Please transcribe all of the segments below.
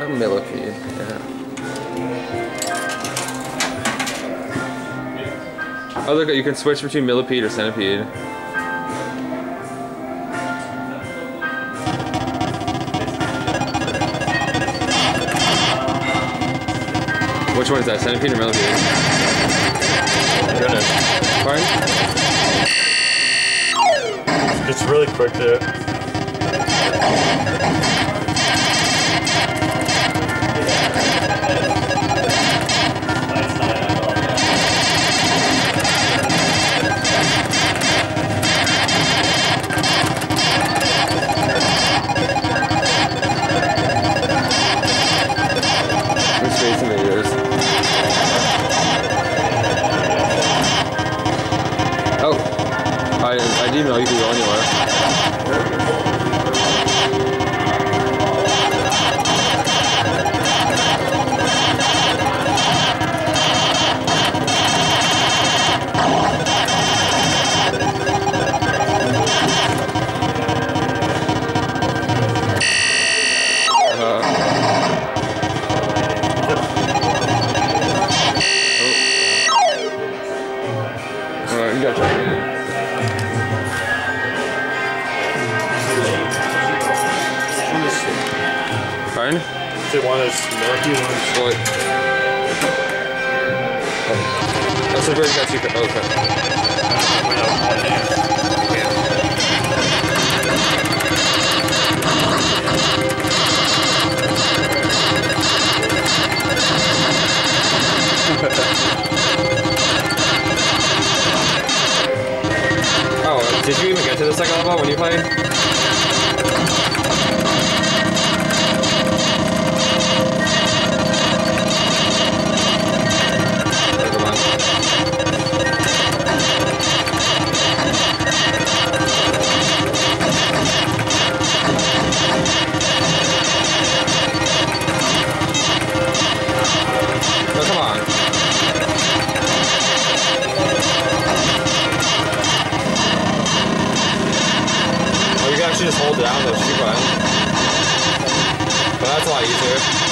A millipede, yeah. Oh look, you can switch between millipede or centipede. Which one is that, centipede or millipede? Pardon? It's really quick there. Oh, I I didn't know you could go anywhere. Alright, you gotta try again. Pardon? Is it one that's milky one? What? Oh, that's a very got you. Oh, okay. Did you even get to the second level when you played?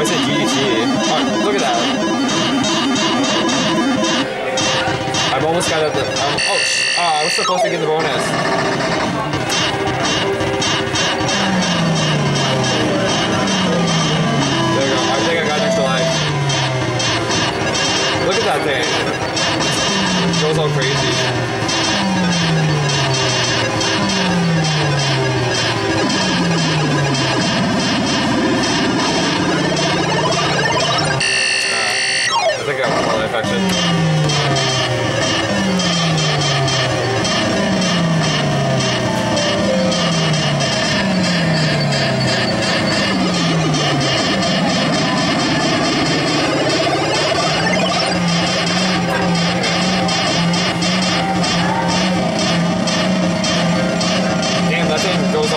Is it GDC? Oh, look at that. I've almost got the. I'm, oh, ah, I was supposed to get the bonus.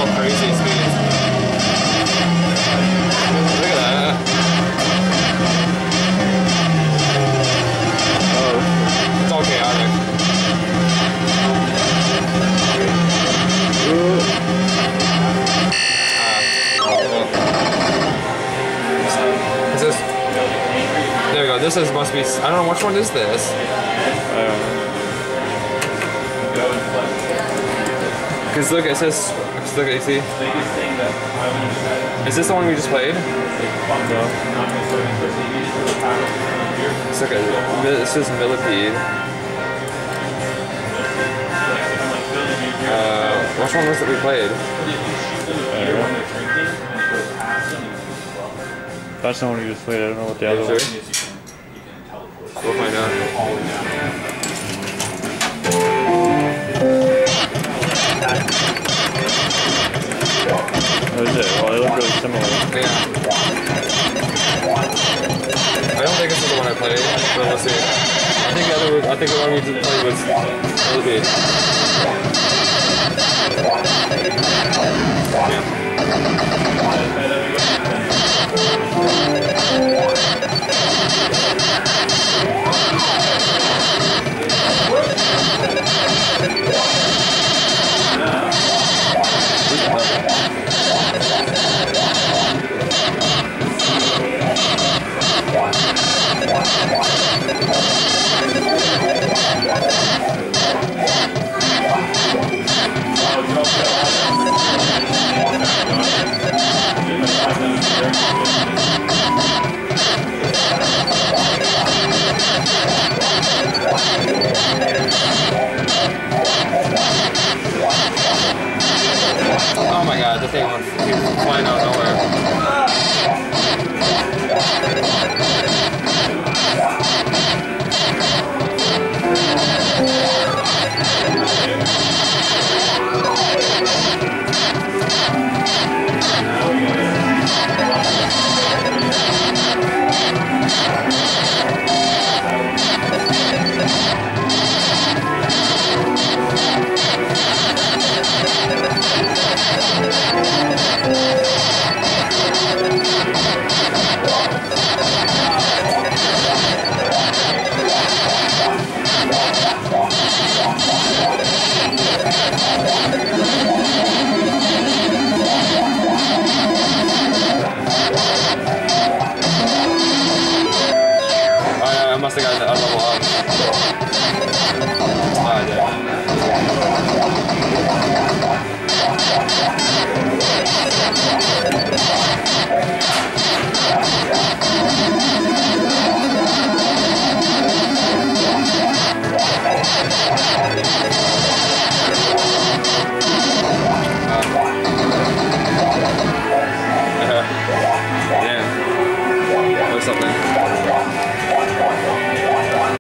All crazy speeds. Look at that. Oh, it's all chaotic. Ah, Is? There we go. This is must be. I don't know which one is this. Cause look, it says. Look, you see. Is this the one we just played? It's like a. It says millipede. Uh, which one was it we played? That's the one you just played. I don't know what the other one is. We'll find out. similar. Yeah. I don't think this is the one I played, but we'll see. I think the other I think the one we did play was Olivia. Yeah. Went keeps flying out nowhere. I I.